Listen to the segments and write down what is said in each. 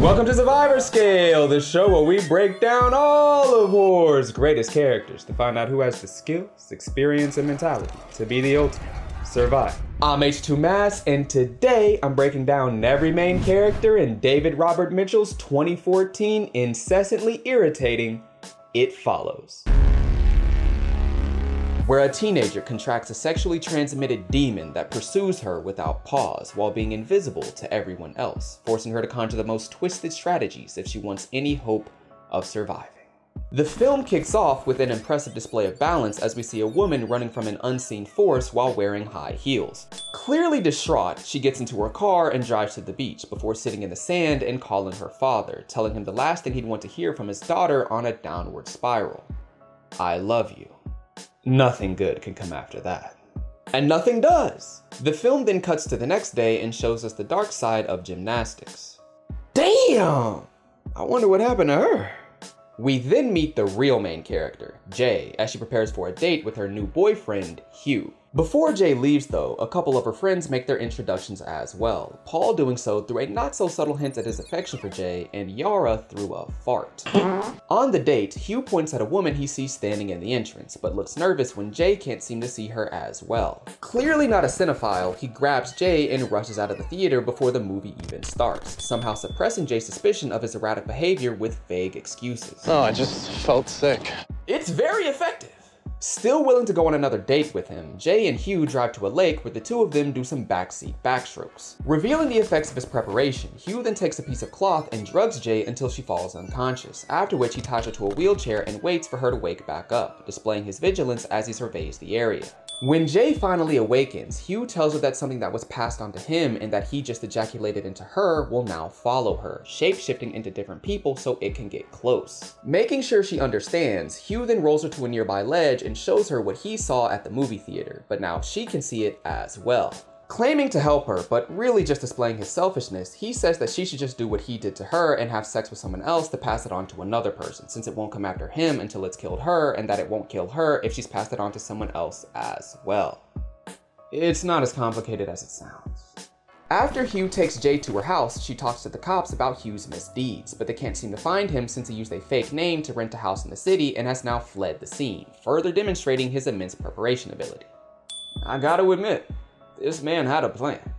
Welcome to Survivor Scale, the show where we break down all of horror's greatest characters to find out who has the skills, experience, and mentality to be the ultimate survivor. I'm H2Mass, and today I'm breaking down every main character in David Robert Mitchell's 2014 incessantly irritating It Follows where a teenager contracts a sexually transmitted demon that pursues her without pause while being invisible to everyone else, forcing her to conjure the most twisted strategies if she wants any hope of surviving. The film kicks off with an impressive display of balance as we see a woman running from an unseen force while wearing high heels. Clearly distraught, she gets into her car and drives to the beach before sitting in the sand and calling her father, telling him the last thing he'd want to hear from his daughter on a downward spiral. I love you. Nothing good can come after that. And nothing does! The film then cuts to the next day and shows us the dark side of gymnastics. Damn! I wonder what happened to her. We then meet the real main character, Jay, as she prepares for a date with her new boyfriend, Hugh. Before Jay leaves though, a couple of her friends make their introductions as well, Paul doing so through a not so subtle hint at his affection for Jay, and Yara through a fart. On the date, Hugh points at a woman he sees standing in the entrance, but looks nervous when Jay can't seem to see her as well. Clearly not a cinephile, he grabs Jay and rushes out of the theater before the movie even starts, somehow suppressing Jay's suspicion of his erratic behavior with vague excuses. Oh, I just felt sick. It's very effective. Still willing to go on another date with him, Jay and Hugh drive to a lake where the two of them do some backseat backstrokes. Revealing the effects of his preparation, Hugh then takes a piece of cloth and drugs Jay until she falls unconscious, after which he ties her to a wheelchair and waits for her to wake back up, displaying his vigilance as he surveys the area. When Jay finally awakens, Hugh tells her that something that was passed on to him and that he just ejaculated into her will now follow her, shape-shifting into different people so it can get close. Making sure she understands, Hugh then rolls her to a nearby ledge and shows her what he saw at the movie theater, but now she can see it as well. Claiming to help her, but really just displaying his selfishness, he says that she should just do what he did to her and have sex with someone else to pass it on to another person, since it won't come after him until it's killed her, and that it won't kill her if she's passed it on to someone else as well. It's not as complicated as it sounds. After Hugh takes Jay to her house, she talks to the cops about Hugh's misdeeds, but they can't seem to find him since he used a fake name to rent a house in the city and has now fled the scene, further demonstrating his immense preparation ability. I gotta admit, this man had a plan.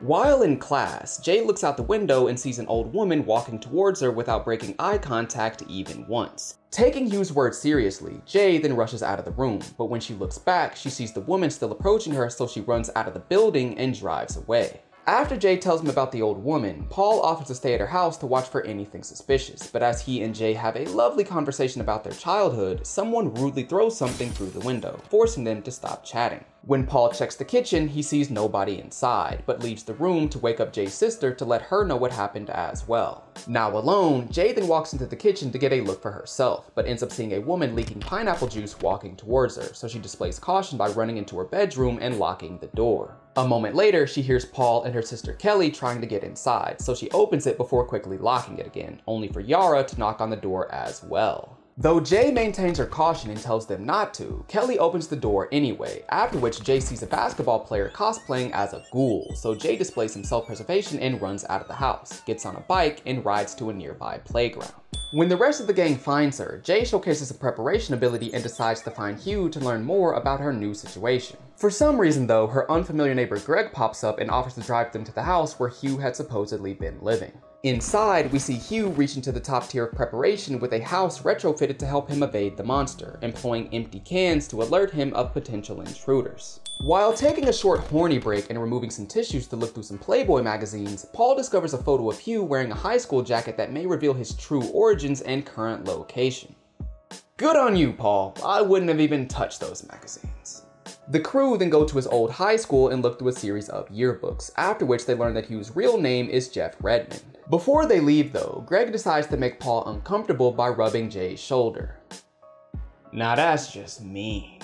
While in class, Jay looks out the window and sees an old woman walking towards her without breaking eye contact even once. Taking Hugh's words seriously, Jay then rushes out of the room, but when she looks back, she sees the woman still approaching her so she runs out of the building and drives away. After Jay tells him about the old woman, Paul offers to stay at her house to watch for anything suspicious, but as he and Jay have a lovely conversation about their childhood, someone rudely throws something through the window, forcing them to stop chatting. When Paul checks the kitchen, he sees nobody inside, but leaves the room to wake up Jay's sister to let her know what happened as well. Now alone, Jay then walks into the kitchen to get a look for herself, but ends up seeing a woman leaking pineapple juice walking towards her, so she displays caution by running into her bedroom and locking the door. A moment later, she hears Paul and her sister Kelly trying to get inside, so she opens it before quickly locking it again, only for Yara to knock on the door as well. Though Jay maintains her caution and tells them not to, Kelly opens the door anyway, after which Jay sees a basketball player cosplaying as a ghoul, so Jay displays some self-preservation and runs out of the house, gets on a bike, and rides to a nearby playground. When the rest of the gang finds her, Jay showcases a preparation ability and decides to find Hugh to learn more about her new situation. For some reason though, her unfamiliar neighbor Greg pops up and offers to drive them to the house where Hugh had supposedly been living. Inside, we see Hugh reach into the top tier of preparation with a house retrofitted to help him evade the monster, employing empty cans to alert him of potential intruders. While taking a short horny break and removing some tissues to look through some Playboy magazines, Paul discovers a photo of Hugh wearing a high school jacket that may reveal his true origins and current location. Good on you, Paul. I wouldn't have even touched those magazines. The crew then go to his old high school and look through a series of yearbooks, after which they learn that Hugh's real name is Jeff Redmond. Before they leave though, Greg decides to make Paul uncomfortable by rubbing Jay's shoulder. Now that's just mean.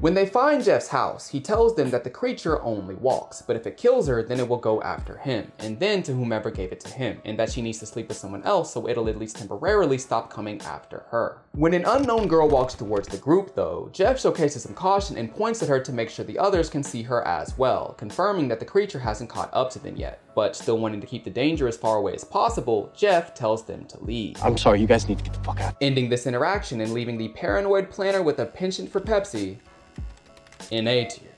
When they find Jeff's house, he tells them that the creature only walks, but if it kills her, then it will go after him, and then to whomever gave it to him, and that she needs to sleep with someone else so it'll at least temporarily stop coming after her. When an unknown girl walks towards the group though, Jeff showcases some caution and points at her to make sure the others can see her as well, confirming that the creature hasn't caught up to them yet. But still wanting to keep the danger as far away as possible, Jeff tells them to leave. I'm sorry, you guys need to get the fuck out. Ending this interaction and leaving the paranoid planner with a penchant for Pepsi in A tier.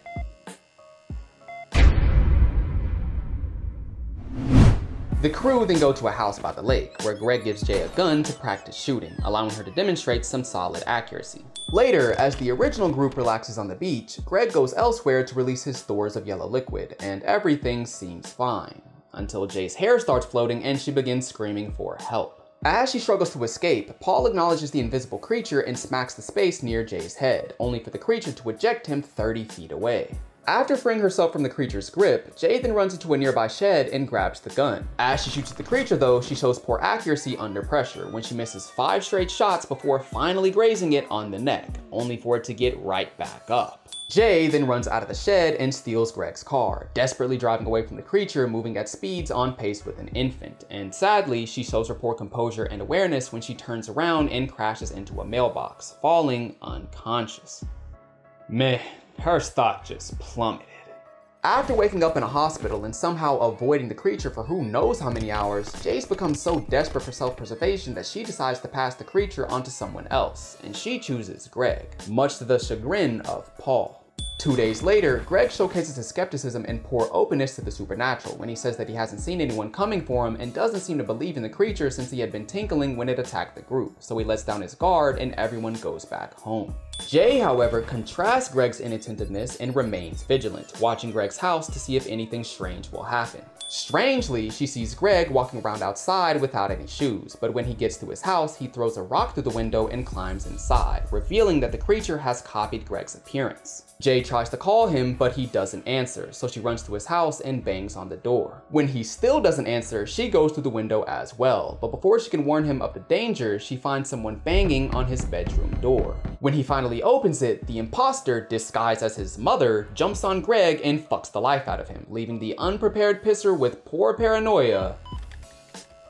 The crew then go to a house by the lake, where Greg gives Jay a gun to practice shooting, allowing her to demonstrate some solid accuracy. Later, as the original group relaxes on the beach, Greg goes elsewhere to release his stores of yellow liquid, and everything seems fine. Until Jay's hair starts floating and she begins screaming for help. As she struggles to escape, Paul acknowledges the invisible creature and smacks the space near Jay's head, only for the creature to eject him 30 feet away. After freeing herself from the creature's grip, Jay then runs into a nearby shed and grabs the gun. As she shoots at the creature though, she shows poor accuracy under pressure when she misses 5 straight shots before finally grazing it on the neck, only for it to get right back up. Jay then runs out of the shed and steals Greg's car, desperately driving away from the creature moving at speeds on pace with an infant. And sadly, she shows her poor composure and awareness when she turns around and crashes into a mailbox, falling unconscious. Meh, her stock just plummeted. After waking up in a hospital and somehow avoiding the creature for who knows how many hours, Jace becomes so desperate for self-preservation that she decides to pass the creature onto someone else, and she chooses Greg, much to the chagrin of Paul. Two days later, Greg showcases his skepticism and poor openness to the supernatural when he says that he hasn't seen anyone coming for him and doesn't seem to believe in the creature since he had been tinkling when it attacked the group, so he lets down his guard and everyone goes back home. Jay, however, contrasts Greg's inattentiveness and remains vigilant, watching Greg's house to see if anything strange will happen. Strangely, she sees Greg walking around outside without any shoes, but when he gets to his house, he throws a rock through the window and climbs inside, revealing that the creature has copied Greg's appearance. Jay tries to call him, but he doesn't answer, so she runs to his house and bangs on the door. When he still doesn't answer, she goes through the window as well, but before she can warn him of the danger, she finds someone banging on his bedroom door. When he finally opens it, the imposter, disguised as his mother, jumps on Greg and fucks the life out of him, leaving the unprepared pisser with poor paranoia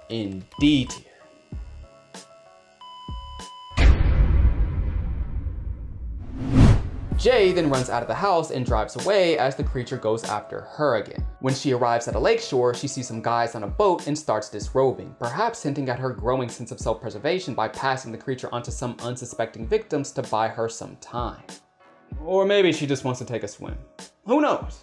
in D tier. Jay then runs out of the house and drives away as the creature goes after her again. When she arrives at a lakeshore, she sees some guys on a boat and starts disrobing, perhaps hinting at her growing sense of self-preservation by passing the creature onto some unsuspecting victims to buy her some time. Or maybe she just wants to take a swim. Who knows?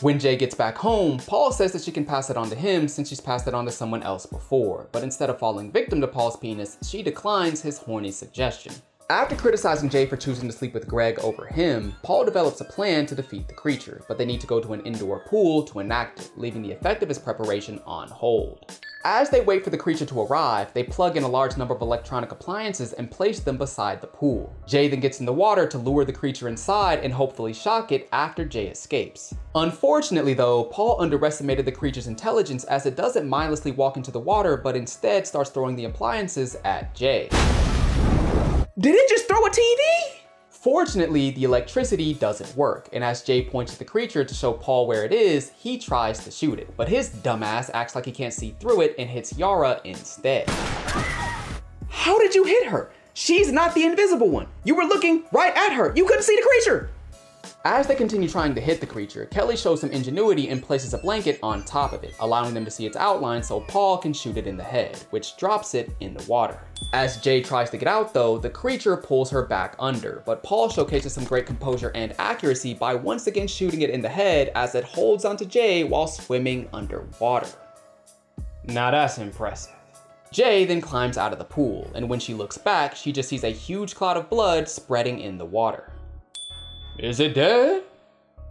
When Jay gets back home, Paul says that she can pass it on to him since she's passed it on to someone else before, but instead of falling victim to Paul's penis, she declines his horny suggestion. After criticizing Jay for choosing to sleep with Greg over him, Paul develops a plan to defeat the creature, but they need to go to an indoor pool to enact it, leaving the effect of his preparation on hold. As they wait for the creature to arrive, they plug in a large number of electronic appliances and place them beside the pool. Jay then gets in the water to lure the creature inside and hopefully shock it after Jay escapes. Unfortunately though, Paul underestimated the creature's intelligence as it doesn't mindlessly walk into the water but instead starts throwing the appliances at Jay. Did it just throw a TV? Fortunately, the electricity doesn't work, and as Jay points at the creature to show Paul where it is, he tries to shoot it, but his dumbass acts like he can't see through it and hits Yara instead. How did you hit her? She's not the invisible one. You were looking right at her. You couldn't see the creature. As they continue trying to hit the creature, Kelly shows some ingenuity and places a blanket on top of it, allowing them to see its outline so Paul can shoot it in the head, which drops it in the water. As Jay tries to get out though, the creature pulls her back under, but Paul showcases some great composure and accuracy by once again shooting it in the head as it holds onto Jay while swimming underwater. Now that's impressive. Jay then climbs out of the pool, and when she looks back, she just sees a huge cloud of blood spreading in the water. Is it dead?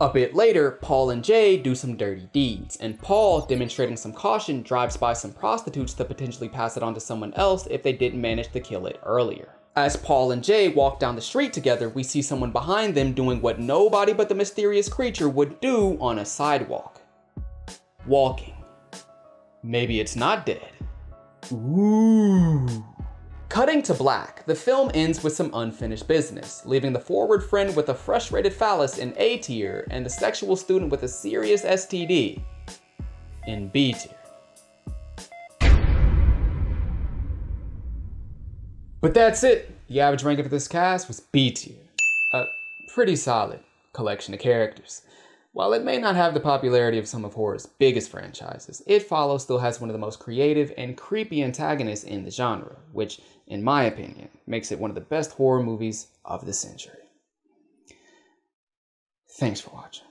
A bit later, Paul and Jay do some dirty deeds, and Paul, demonstrating some caution, drives by some prostitutes to potentially pass it on to someone else if they didn't manage to kill it earlier. As Paul and Jay walk down the street together, we see someone behind them doing what nobody but the mysterious creature would do on a sidewalk. Walking. Maybe it's not dead. Ooh. Cutting to black, the film ends with some unfinished business, leaving the forward friend with a frustrated phallus in A tier and the sexual student with a serious STD in B tier. But that's it. The average ranking for this cast was B tier. A pretty solid collection of characters. While it may not have the popularity of some of horror's biggest franchises, It Follows still has one of the most creative and creepy antagonists in the genre, which, in my opinion, makes it one of the best horror movies of the century. Thanks for watching.